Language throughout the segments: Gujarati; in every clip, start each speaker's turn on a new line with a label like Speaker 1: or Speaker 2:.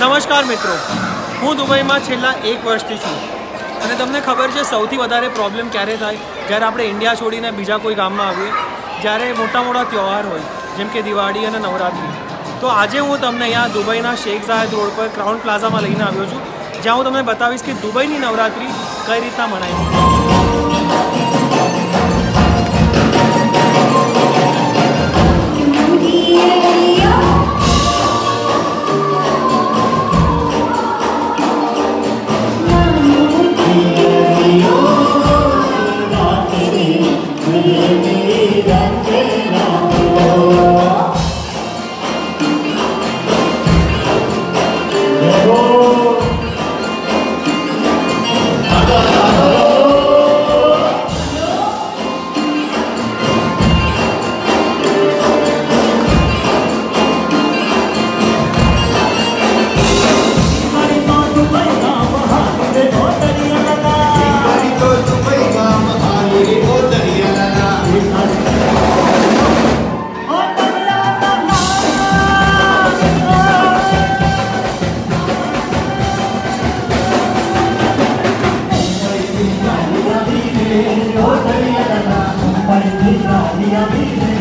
Speaker 1: નમસ્કાર મિત્રો. હું દુબઈમાં છેલ્લા એક વર્ષથી છું. અને તમને ખબર છે, સૌથી વધારે પ્રોબ્લેમ ક્યારે થાય? જ્યારે આપણે ઇન્ડિયા છોડીને બીજા કોઈ ગામમાં આવીએ, જ્યારે મોટા મોટા તહેવાર હોય, જેમ કે દિવાળી અને નવરાત્રિ. તો આજે હું તમને અહીંયા દુબઈના શેખ ઝાયદ રોડ પર ક્રાઉન પ્લાઝામાં લઈને આવ્યો છું, જ્યાં હું તમને બતાવીશ કે દુબઈની નવરાત્રિ કઈ રીતના મનાય છે. Yo te voy.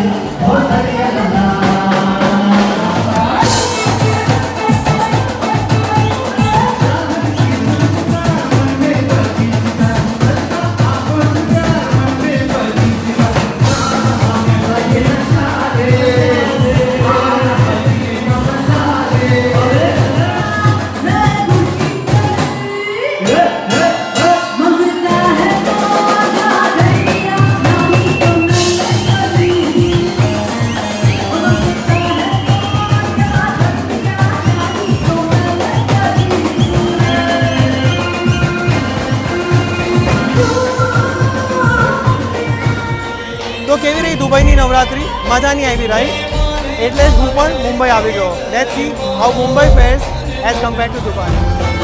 Speaker 1: તો કેવી રહી દુબઈની નવરાત્રી? મજા નહીં આવી રહી. એટલે હું પણ મુંબઈ આવી ગયો. Let see how Mumbai fares as compare to Dubai